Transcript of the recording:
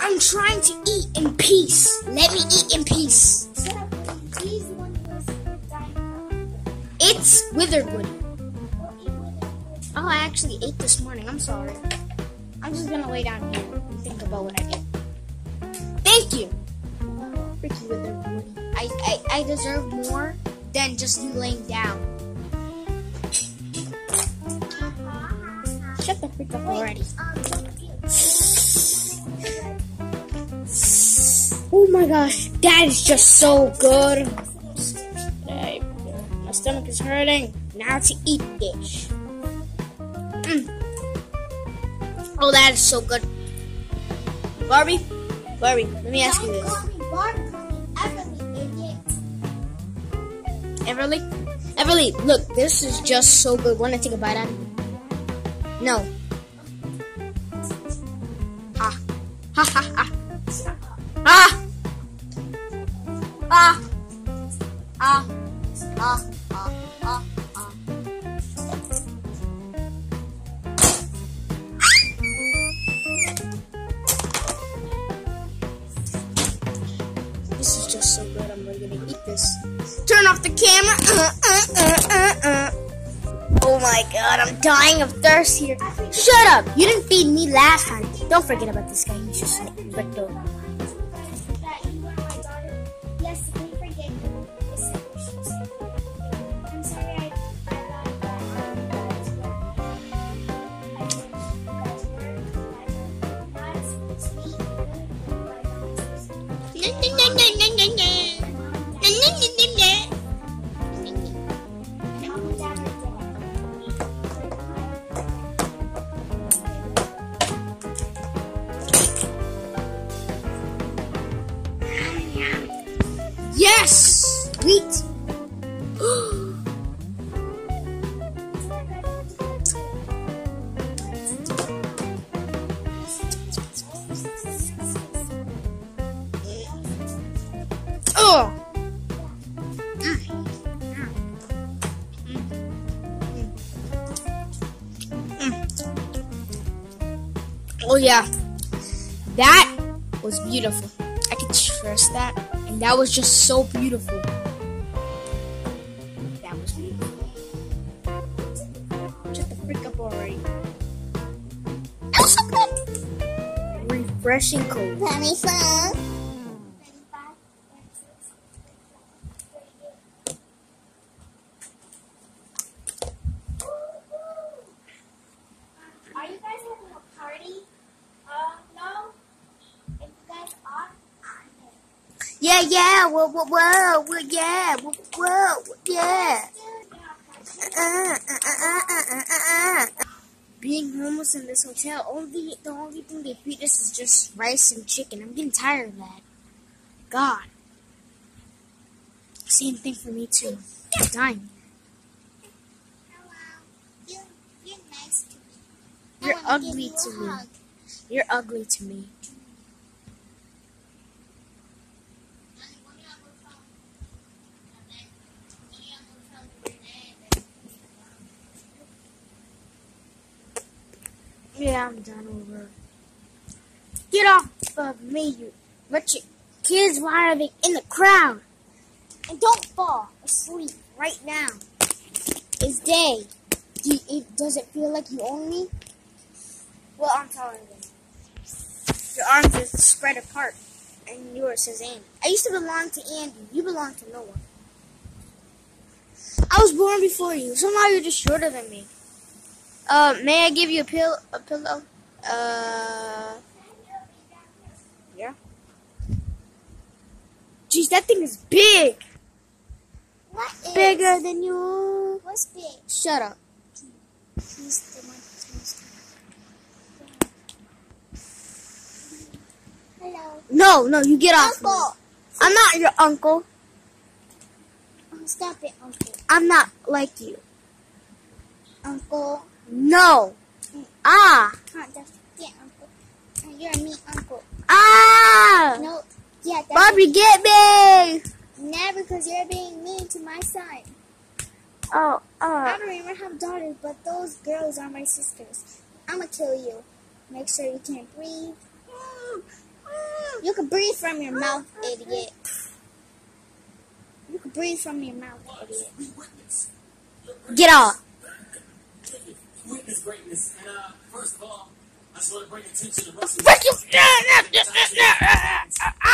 I'm trying to eat in peace. Let me eat in peace. It's withered wood. Oh, I actually ate this morning. I'm sorry. I'm just gonna lay down here and think about what I ate. Thank you. I, I, I deserve more than just you laying down. Shut the freak up already. Um, Oh my gosh, that is just so good. My stomach is hurting. Now to eat this. Mm. Oh, that is so good. Barbie, Barbie, let me ask you this. Everly. Everly, look, this is just so good. Want to take a bite out of it? No. Ah, ha ha ha. Eat this. Turn off the camera. Uh, uh, uh, uh, uh. Oh my god, I'm dying of thirst here. Shut up! You didn't feed me last time. Don't forget about this guy. He's just like Victor. That you are my daughter. Yes, we Yes! Sweet! Oh! Oh yeah, that was beautiful. I could trust that, and that was just so beautiful. That was beautiful. Shut the freak up already. Was so good. Refreshing cold. Honey fun. Are you guys having a party? Uh, no. If you guys are, I'm there. Yeah, yeah, whoa, whoa, whoa, whoa yeah, whoa, whoa, yeah. Uh, uh, uh. Being homeless in this hotel, only the only thing they feed us is just rice and chicken. I'm getting tired of that. God. Same thing for me too. I'm dying. Hello. You, you're nice to me. You're ugly to me. You're ugly to me. Yeah, I'm done over. Get off of me, you wretched kids. Why are they in the crowd? And don't fall asleep right now. It's day. Do it, does it feel like you own me? Well, I'm telling you. Your arms are spread apart, and yours says Andy. I used to belong to Andy. You belong to no one. I was born before you. Somehow you're just shorter than me. Uh, may I give you a pill? A pillow? Uh, yeah. Jeez, that thing is big. What is? Bigger than you. What's big? Shut up. He's the one who's most- Hello. No, no, you get off. me. Uncle. I'm not your uncle. Oh, stop it, Uncle. I'm not like you. Uncle. No. Ah. Huh, that's yeah, Uncle. Uh, You're a mean uncle. Ah. No. Yeah, Barbie, get me. Never, because you're being mean to my son. Oh, I uh. don't even have daughters, but those girls are my sisters. I'ma kill you. Make sure you can't breathe. You can breathe from your mouth, idiot. You can breathe from your mouth, idiot. Get off. Uh, first of